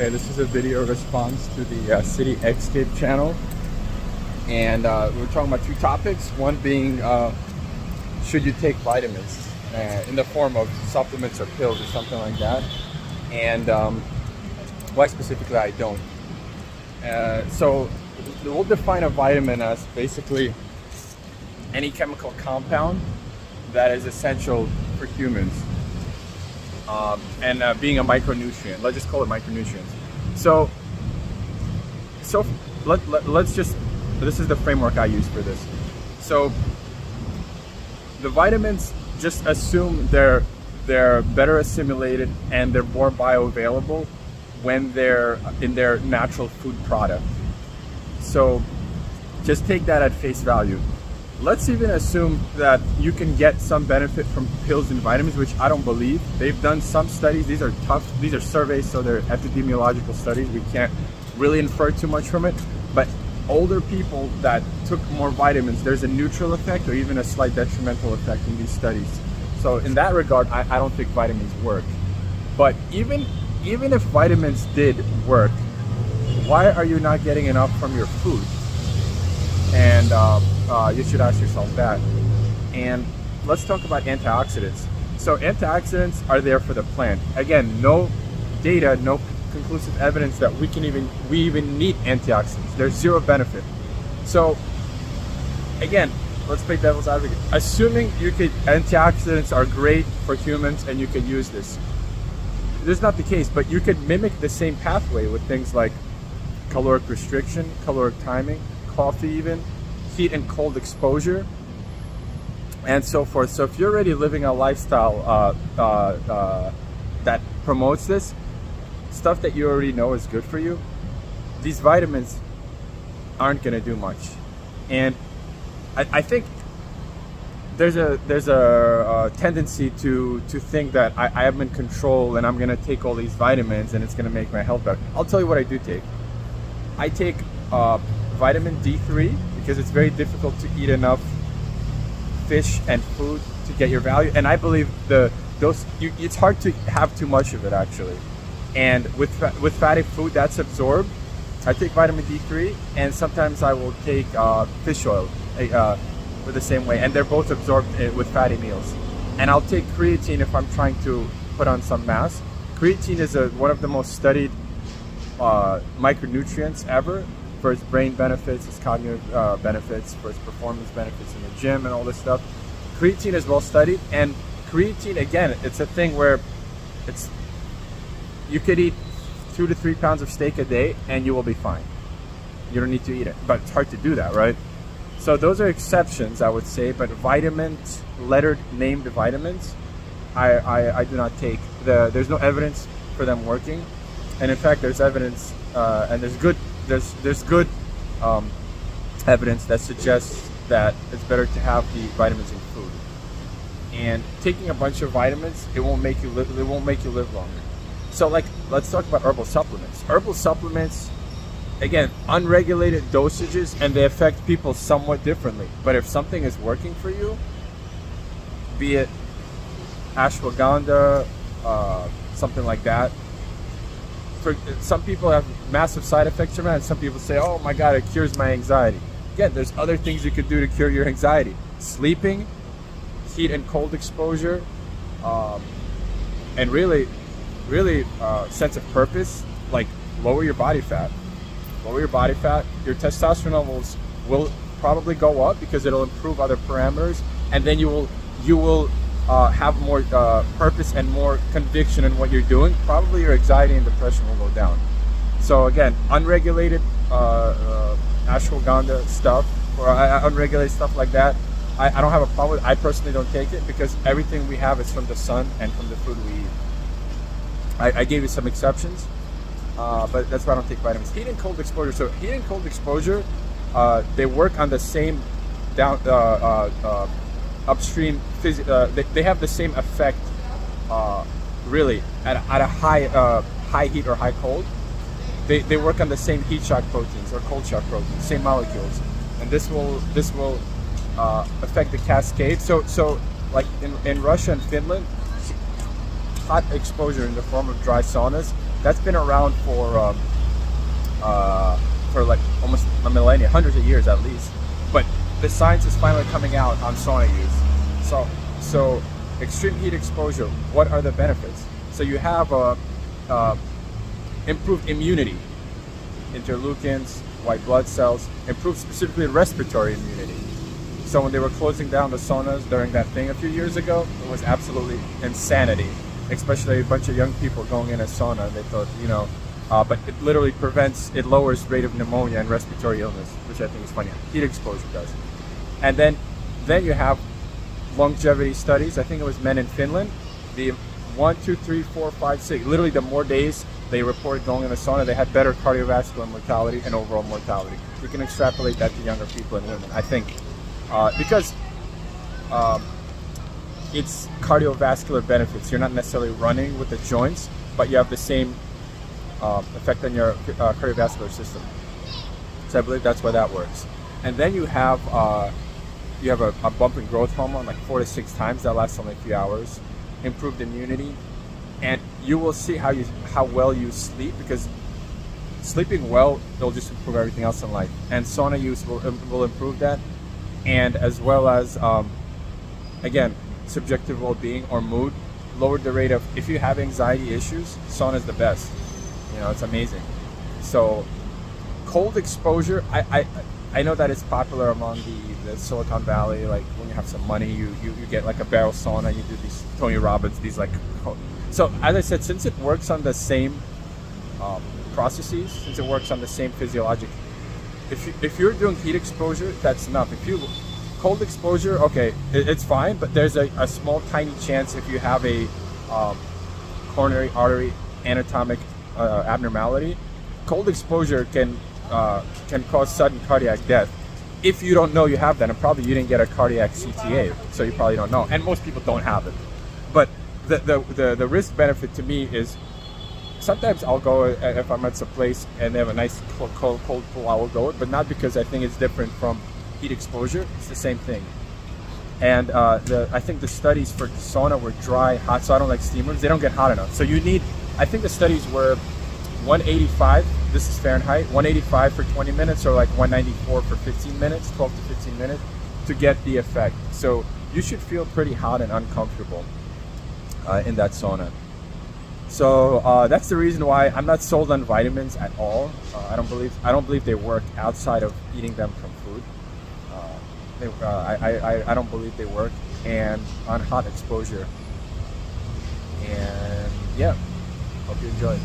Okay, this is a video response to the uh, CityXCape channel. And uh, we're talking about two topics. One being, uh, should you take vitamins uh, in the form of supplements or pills or something like that? And um, why specifically I don't. Uh, so we'll define a vitamin as basically any chemical compound that is essential for humans um, and uh, being a micronutrient. Let's just call it micronutrients. So, so let, let, let's just, this is the framework I use for this. So the vitamins just assume they're, they're better assimilated and they're more bioavailable when they're in their natural food product. So just take that at face value. Let's even assume that you can get some benefit from pills and vitamins, which I don't believe. They've done some studies. These are tough. These are surveys, so they're epidemiological studies. We can't really infer too much from it. But older people that took more vitamins, there's a neutral effect or even a slight detrimental effect in these studies. So in that regard, I, I don't think vitamins work. But even even if vitamins did work, why are you not getting enough from your food? And uh, uh, you should ask yourself that. And let's talk about antioxidants. So antioxidants are there for the plant. Again, no data, no conclusive evidence that we can even we even need antioxidants. There's zero benefit. So again, let's play devil's advocate. Assuming you could antioxidants are great for humans and you could use this. This is not the case, but you could mimic the same pathway with things like caloric restriction, caloric timing, coffee even, heat and cold exposure, and so forth. So if you're already living a lifestyle uh, uh, uh, that promotes this, stuff that you already know is good for you, these vitamins aren't going to do much. And I, I, think there's a there's a, a, tendency to to think that I, I am in control and I'm going to take all these vitamins and it's going to make my health better. I'll tell you what I do take. I take uh, vitamin D3 because it's very difficult to eat enough fish and food to get your value. And I believe the those you, it's hard to have too much of it actually. And with with fatty food that's absorbed, I take vitamin D3, and sometimes I will take uh, fish oil uh, for the same way, and they're both absorbed uh, with fatty meals. And I'll take creatine if I'm trying to put on some mass. Creatine is a, one of the most studied uh, micronutrients ever for its brain benefits, its cognitive uh, benefits, for its performance benefits in the gym and all this stuff. Creatine is well studied, and creatine again, it's a thing where it's you could eat two to three pounds of steak a day and you will be fine. You don't need to eat it, but it's hard to do that, right? So those are exceptions, I would say, but vitamins, lettered named vitamins, I, I, I do not take. The, there's no evidence for them working. And in fact, there's evidence, uh, and there's good there's there's good um, evidence that suggests that it's better to have the vitamins in food. And taking a bunch of vitamins, it won't make you live. It won't make you live longer. So, like, let's talk about herbal supplements. Herbal supplements, again, unregulated dosages, and they affect people somewhat differently. But if something is working for you, be it ashwagandha, uh, something like that, for some people have massive side effects from it, and some people say, "Oh my God, it cures my anxiety." Again, there's other things you could do to cure your anxiety: sleeping, heat and cold exposure, um, and really, really uh, sense of purpose. Like lower your body fat. Lower your body fat. Your testosterone levels will probably go up because it'll improve other parameters, and then you will you will uh, have more uh, purpose and more conviction in what you're doing, probably your anxiety and depression will go down. So again, unregulated uh, uh ashwagandha stuff or uh, unregulated stuff like that, I, I, don't have a problem with. I personally don't take it because everything we have is from the sun and from the food we eat. I, I gave you some exceptions, uh, but that's why I don't take vitamins. Heat and cold exposure. So heat and cold exposure, they work on the same down upstream, uh, they, they, have the same effect, uh, really, at, at a high uh, high heat or high cold. They, they work on the same heat shock proteins or cold shock proteins, same molecules, and this will this will uh, affect the cascade. So so like in, in Russia and Finland, hot exposure in the form of dry saunas that's been around for um, uh, for like almost a millennia, hundreds of years at least. The science is finally coming out on sauna use. So, so extreme heat exposure. What are the benefits? So you have a uh, improved immunity, interleukins, white blood cells, improved specifically respiratory immunity. So when they were closing down the saunas during that thing a few years ago, it was absolutely insanity. Especially a bunch of young people going in a sauna. They thought, you know, uh, but it literally prevents, it lowers rate of pneumonia and respiratory illness, which I think is funny. Heat exposure does. And then, then you have longevity studies. I think it was men in Finland. The one, two, three, four, five, six. Literally, the more days they reported going in the sauna, they had better cardiovascular mortality and overall mortality. We can extrapolate that to younger people and women. I think uh, because um, it's cardiovascular benefits. You're not necessarily running with the joints, but you have the same um, effect on your uh, cardiovascular system. So I believe that's why that works. And then you have uh, you have a, a, bump in growth hormone, like four to six times. That lasts only a few hours. Improved immunity, and you will see how you how well you sleep because sleeping well will just improve everything else in life. And sauna use will will improve that, and as well as um, again subjective well-being or mood. Lowered the rate of if you have anxiety issues, sauna is the best. You know, it's amazing. So cold exposure, I, I I know that it's popular among the, the Silicon Valley. Like when you have some money, you, you, you get like a barrel sauna. And you do these Tony Robbins, these like. So as I said, since it works on the same um, processes, since it works on the same physiologic, if you, if you're doing heat exposure, that's enough. If you cold exposure, okay, it, it's fine, but there's a, a, small tiny chance if you have a um, coronary artery anatomic uh, abnormality, cold exposure can uh, can cause sudden cardiac death. If you don't know you have that, and probably you didn't get a cardiac CTA, so you probably don't know. And most people don't have it. But the, the, the, the risk benefit to me is sometimes I'll go uh, if I'm at some place and they have a nice cold, cold, cold pool, I will go, but not because I think it's different from heat exposure. It's the same thing. And uh, the, I think the studies for sauna were dry, hot, so I don't like steamers. They don't get hot enough. So you need, I think the studies were 185 this is Fahrenheit, 185 for 20 minutes or like 194 for 15 minutes, 12 to 15 minutes to get the effect. So you should feel pretty hot and uncomfortable uh, in that sauna. So uh, that's the reason why I'm not sold on vitamins at all. Uh, I don't believe I don't believe they work outside of eating them from food. Uh, they, uh, I, I, I don't believe they work and on hot exposure. And yeah, hope you enjoy.